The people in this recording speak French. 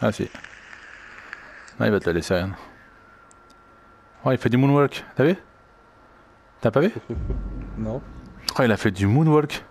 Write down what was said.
Ah si. Ah, il va te la laisser rien. Oh, il fait du moonwalk, t'as vu? T'as pas vu? Non. Oh, il a fait du moonwalk.